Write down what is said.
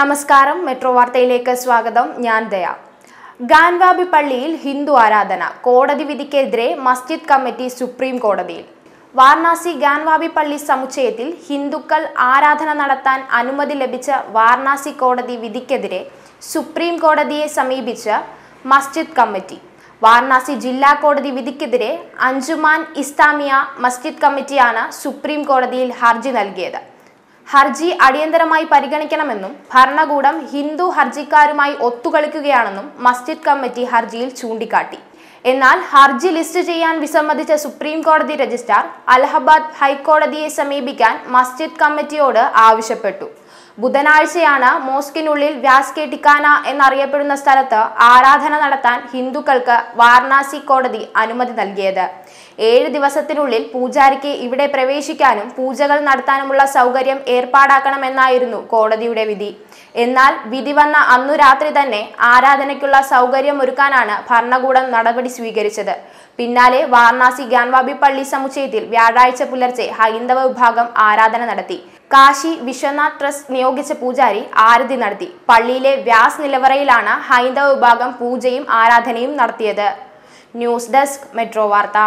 നമസ്കാരം മെട്രോ വാർത്തയിലേക്ക് സ്വാഗതം. ഞാൻ ദയ. ഗാൻവാബി പള്ളിയിൽ ഹിന്ദു ആരാധന കോടതി വിധിക്കെതിരെ മസ്ജിദ് കമ്മിറ്റി സുപ്രീം കോടതിയിൽ. വാരണാസി ഗാൻവാബി പള്ളി സമുച്ചയത്തിൽ ഹിന്ദുക്കൾ ആരാധന നടത്താൻ അനുമതി ലഭിച്ച വാരണാസി കോടതി വിധിക്കെതിരെ സുപ്രീം കോടതിയെ സമീപിച്ച മസ്ജിദ് കമ്മിറ്റി. വാരണാസി ജില്ലാ കോടതി വിധിക്കെതിരെ അഞ്ചുമാൻ ഇസ്താമിയ മസ്ജിദ് കമ്മിറ്റിയാണ് സുപ്രീം കോടതിയിൽ ഹർജി നൽകിയത്. ഹർജി അടിയന്തരമായി പരിഗണിക്കണമെന്നും ഭരണകൂടം ഹിന്ദു ഹർജിക്കാരുമായി ഒത്തുകളിക്കുകയാണെന്നും മസ്ജിദ് കമ്മിറ്റി ഹർജിയിൽ ചൂണ്ടിക്കാട്ടി. എന്നാൽ ഹർജി ലിസ്റ്റ് ചെയ്യാൻ വിസമ്മതിച്ച സുപ്രീം കോടതി രജിസ്ട്രാർ അലഹബാദ് ഹൈക്കോടതിയെ സമീപിക്കാൻ മസ്ജിദ് കമ്മിറ്റിയോട് ആവശ്യപ്പെട്ടു. ബുധനാഴ്ചയാണ് മോസ്കിനുള്ളിൽ വ്യാസ് ടിക്കാന എന്നറിയപ്പെടുന്ന സ്ഥലത്ത് ആരാധന നടത്താൻ ഹിന്ദുക്കൾക്ക് വാരണാസി കോടതി അനുമതി നൽകിയത്. ഏഴ് ദിവസത്തിനുള്ളിൽ പൂജാരിക്ക് ഇവിടെ പ്രവേശിക്കാനും പൂജകൾ നടത്താനുമുള്ള സൗകര്യം ഏർപ്പാടാക്കണമെന്നായിരുന്നു കോടതിയുടെ വിധി. എന്നാൽ വിധി വന്ന അന്നു രാത്രി തന്നെ ആരാധനയ്ക്കുള്ള സൗകര്യം ഒരുക്കാനാണ് ഭരണകൂടം നടപടി സ്വീകരിച്ചത്. പിന്നാലെ വാരണാസി ഗാൻവാബി പള്ളി സമുച്ചയത്തിൽ വ്യാഴാഴ്ച പുലർച്ചെ ഹൈന്ദവ വിഭാഗം ആരാധന നടത്തി. കാശി വിശ്വനാഥ് ട്രസ്റ്റ് നിയോഗിച്ച പൂജാരി ആരതി നടത്തി. പള്ളിയിലെ വ്യാസ് നിലവറയിലാണ് ഹൈന്ദവ വിഭാഗം പൂജയും ആരാധനയും നടത്തിയത്. ന്യൂസ് ഡെസ്ക് മെട്രോ വാർത്ത.